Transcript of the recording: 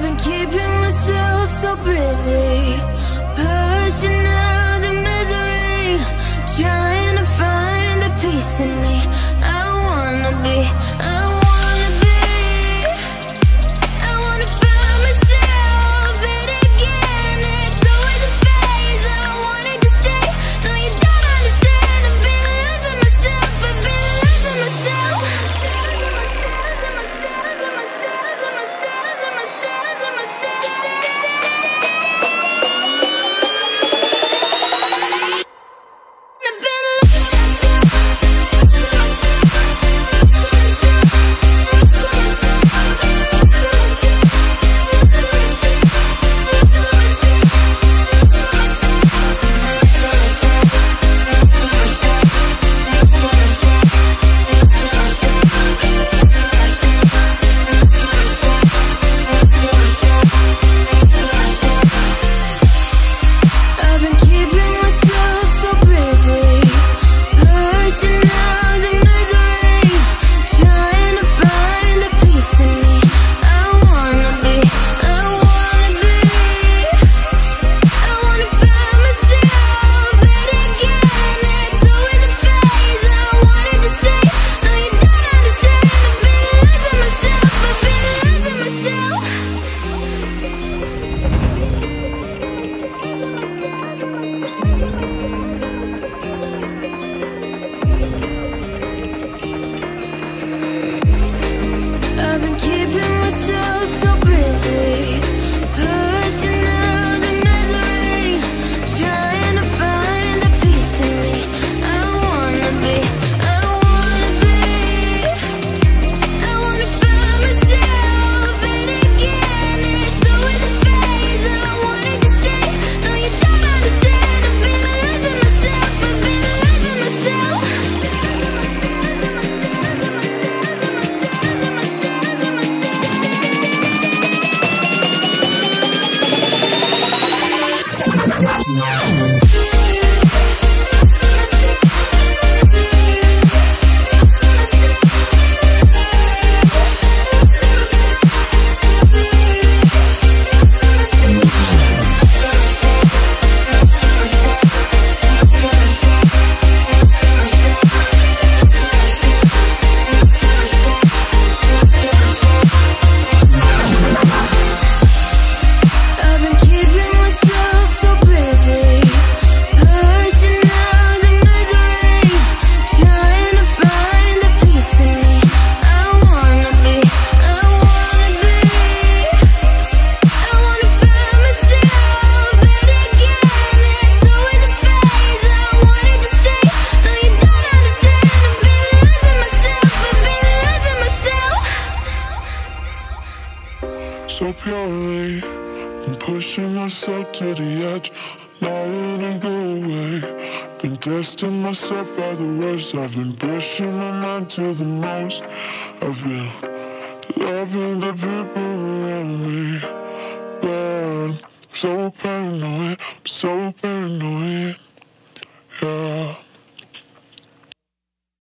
I've been keeping myself so busy. Pushing out the misery. Trying to find the peace in me. Yeah. so purely. Been pushing myself to the edge, not in a go way. Been testing myself by the worst. I've been pushing my mind to the most. I've been loving the people around me. But I'm so paranoid, I'm so paranoid. Yeah.